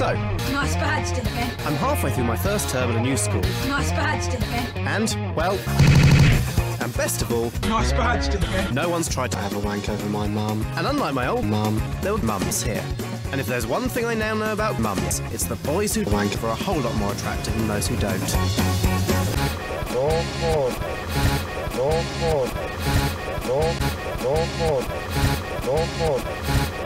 So, Nice badge, Dickhead. I'm halfway through my first term at a new school, Nice badge, Dickhead. and, well, and best of all, Nice badge, Dickhead. no one's tried to have a wank over my mum. And unlike my old mum, there were mums here. And if there's one thing I now know about mums, it's the boys who wank are a whole lot more attractive than those who don't.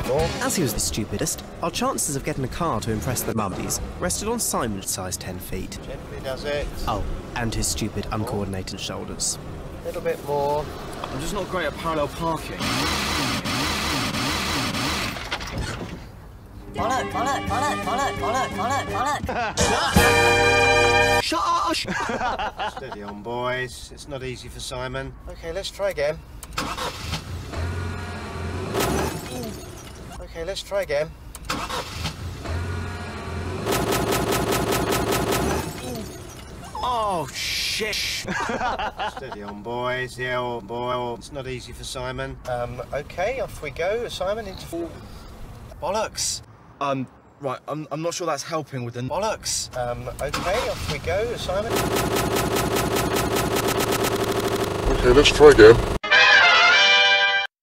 As he was the stupidest, our chances of getting a car to impress the mummies rested on Simon's size 10 feet. Gently does it. Oh, and his stupid, uncoordinated shoulders. A little bit more. I'm just not great at parallel parking. Bollock, bollock, bollock. Shut up! Steady on, boys. It's not easy for Simon. Okay, let's try again. Okay, let's try again. Oh, shit. Steady on, boys. Yeah, oh, boy. oh, It's not easy for Simon. Um, okay, off we go. Simon into. Bollocks. Um, right, I'm, I'm not sure that's helping with the... Bollocks. Um, okay, off we go. Simon. Okay, let's try again.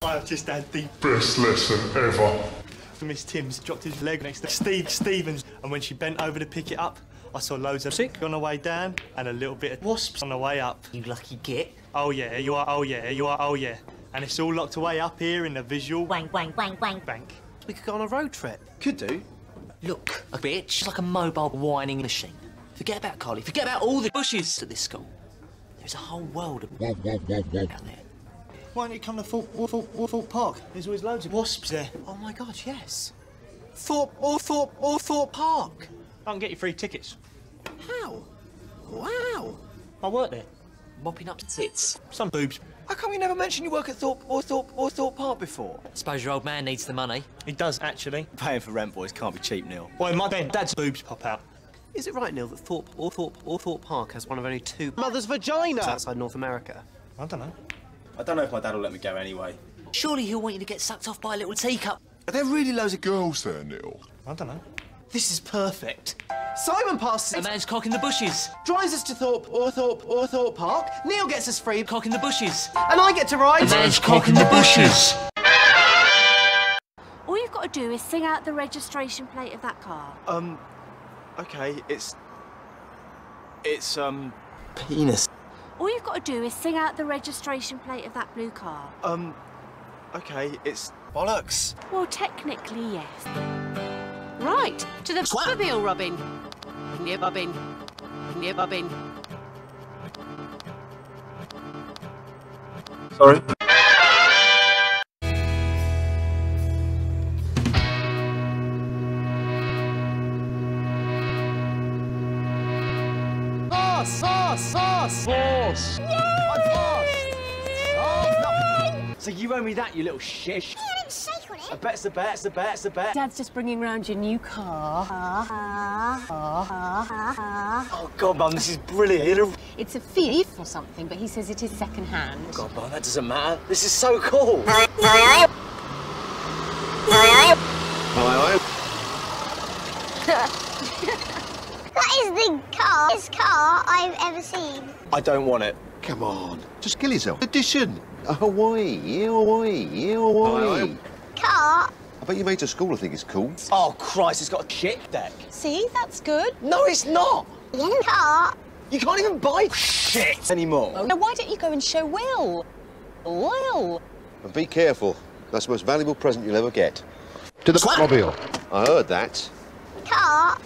I've just had the Best lesson ever. Miss Timms dropped his leg next to Steve Stevens, and when she bent over to pick it up, I saw loads of sick on the way down and a little bit of wasps on the way up. You lucky git. Oh yeah, you are. Oh yeah, you are. Oh yeah, and it's all locked away up here in the visual Wank, wank, wank, wank. bank. We could go on a road trip. Could do. Look, a bitch, she's like a mobile whining machine. Forget about Carly, forget about all the bushes at this school. There's a whole world of out there. Why don't you come to Thorpe, Thorpe, Thorpe Park? There's always loads of wasps there. Oh my god, yes. Thorpe or oh, Thorpe or oh, Thorpe Park. I can get you free tickets. How? Wow. I work there. Mopping up tits. Some boobs. How come you never mentioned you work at Thorpe or Thorpe or Thorpe Park before? I Suppose your old man needs the money. He does actually. Paying for rent, boys, can't be cheap, Neil. Well, my then dad's boobs pop out. Is it right, Neil, that Thorpe or Thorpe or Thorpe Park has one of only two mother's vaginas outside North America? I don't know. I don't know if my dad will let me go anyway. Surely he'll want you to get sucked off by a little teacup. Are there really loads of girls there, Neil? I don't know. This is perfect. Simon passes, A man's cock in the bushes. drives us to Thorpe or Thorpe or Thorpe Park. Neil gets us free, Cock in the bushes. and I get to ride. Man's cock in the bushes. All you've got to do is sing out the registration plate of that car. Um, okay, it's... It's, um, penis. All you've got to do is sing out the registration plate of that blue car. Um, okay, it's... Bollocks. Well, technically, yes. Right, to the mobile, Robin. Near Bobbin. Near Bobbin. Sorry? Sauce, sauce, sauce. Boss! I'm fast. Oh, so you owe me that, you little shish. A bet's a bet, it's a bet, it's a bet. Dad's just bringing round your new car. Oh, God, Mum, this is brilliant. It's a thief or something, but he says it is second hand. God, Mum, that doesn't matter. This is so cool. That is the carest car I've ever seen. I don't want it. Come on, just kill yourself. Edition. Uh, Hawaii, yeah, Hawaii, yeah, Hawaii. Car. I bet your mates at school I think it's cool. Oh, Christ, it's got a shit deck. See, that's good. No, it's not. Yellow car. You can't even buy shit anymore. Now, why don't you go and show Will? Will. And be careful. That's the most valuable present you'll ever get. To the mobile. I heard that. Car.